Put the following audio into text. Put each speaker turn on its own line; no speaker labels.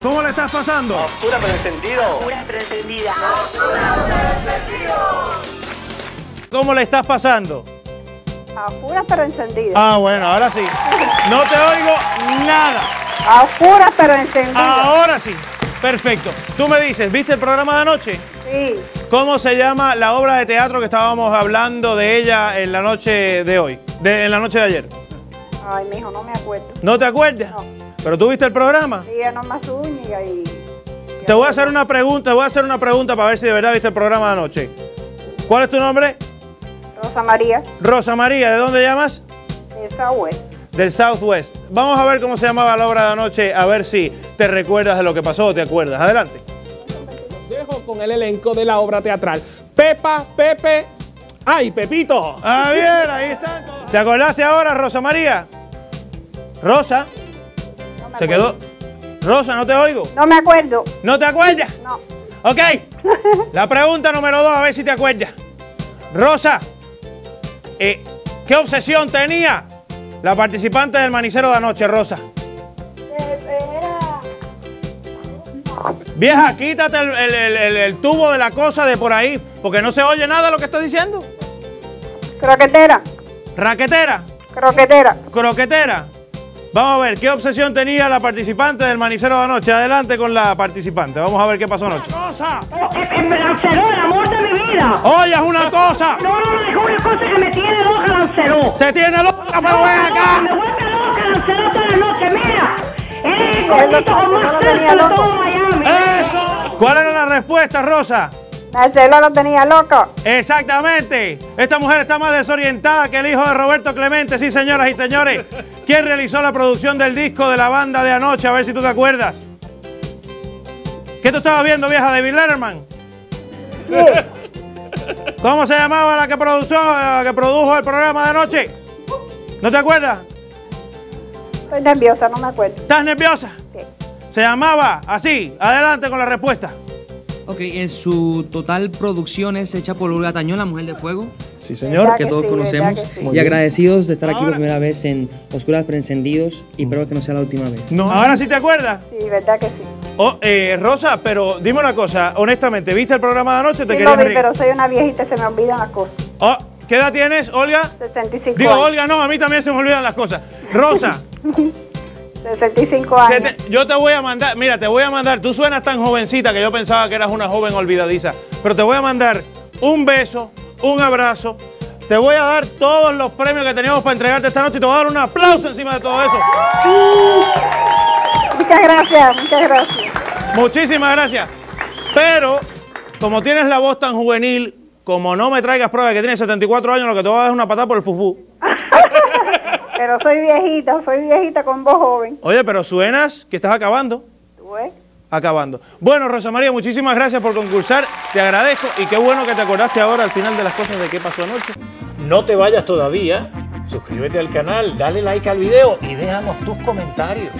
¿Cómo le estás pasando?
Oscura pero encendido.
Pura pero encendida.
¿Cómo le estás pasando?
Oscura pero encendida.
Ah, bueno, ahora sí. No te oigo nada.
Oscura pero encendida.
Ahora sí. Perfecto. Tú me dices, ¿viste el programa de anoche?
Sí.
¿Cómo se llama la obra de teatro que estábamos hablando de ella en la noche de hoy? De, en la noche de ayer.
Ay, mijo, no me acuerdo.
¿No te acuerdas?
No.
¿Pero tú viste el programa?
Sí, no más Zúñiga y...
Te voy a hacer una pregunta, te voy a hacer una pregunta para ver si de verdad viste el programa de anoche. ¿Cuál es tu nombre?
Rosa María,
Rosa María, ¿de dónde llamas?
esa West.
Del Southwest. Vamos a ver cómo se llamaba la obra de anoche, a ver si te recuerdas de lo que pasó o te acuerdas. Adelante.
Dejo con el elenco de la obra teatral. Pepa, Pepe, ¡ay, Pepito!
Ah, bien, ahí están. ¿Te acordaste ahora, Rosa María? Rosa,
No me
se
acuerdo.
quedó. Rosa, no te oigo.
No me acuerdo.
¿No te acuerdas?
No.
Ok. La pregunta número dos, a ver si te acuerdas. Rosa, eh, ¿qué obsesión tenía la participante del manicero de anoche, Rosa? Vieja, quítate el, el- el- el- el tubo de la cosa de por ahí, porque no se oye nada lo que está diciendo.
Croquetera.
Raquetera,
Croquetera.
croquetera. Vamos a ver, ¿qué obsesión tenía la participante del manicero de anoche? Adelante con la participante. Vamos a ver qué pasó anoche. ¡Rosa!
Lanceló, el amor de mi vida.
¡Oye, es una cosa!
No, no, no, es una cosa que me tiene loca, Lanceló.
¡Te tiene loca, pero ven acá!
Me vuelve loca, Lanceló, toda la noche. Mira, eres el gordito con más
tenía
de todo Miami.
¡Eso! ¿Cuál era la respuesta, Rosa?
Marcelo lo tenía loco.
Exactamente. Esta mujer está más desorientada que el hijo de Roberto Clemente, sí, señoras y señores. ¿Quién realizó la producción del disco de la banda de anoche? A ver si tú te acuerdas. ¿Qué tú estabas viendo, vieja? David Letterman. ¿Cómo se llamaba la que produjo, la que produjo el programa de anoche? ¿No te acuerdas?
Estoy nerviosa, no me acuerdo.
¿Estás nerviosa?
Sí.
Se llamaba así. Adelante con la respuesta.
Ok, en su total producción es hecha por Olga Tañón, la mujer de fuego,
Sí,
¿Verdad
que
que
todos
sí,
conocemos.
verdad que sí?
Y agradecidos de estar aquí
Ahora-
por primera vez en Oscuras pero Encendidos y espero que no sea la última vez.
No. Ahora sí te acuerdas.
Sí, verdad que sí.
Oh, eh, Rosa, pero dime una cosa, honestamente, ¿viste el programa de anoche? ¿Te
Sí
querías
lo vi, pero soy una viejita y se me olvidan las cosas.
Oh, ¿Qué edad tienes, Olga?
65
Digo,
años.
Olga, no, a mí también se me olvidan las cosas. Rosa,
65
que
años.
yo te voy a mandar, mira, te voy a mandar, tú suenas tan jovencita que yo pensaba que eras una joven olvidadiza, pero te voy a mandar un beso, un abrazo, te voy a dar todos los premios que teníamos para entregarte esta noche y te voy a dar un aplauso encima de todo eso.
Muchas gracias, muchas gracias.
Muchísimas gracias. Pero, como tienes la voz tan juvenil, como no me traigas pruebas de que tienes 74 años, lo que te voy a dar es una patada por el fufú.
Pero soy viejita, soy viejita con voz joven.
Oye, pero suenas que estás acabando.
¿Tú ves?
Acabando. Bueno, Rosa María, muchísimas gracias por concursar. Te agradezco y qué bueno que te acordaste ahora al final de las cosas de qué pasó anoche.
No te vayas todavía. Suscríbete al canal, dale like al video y déjanos tus comentarios.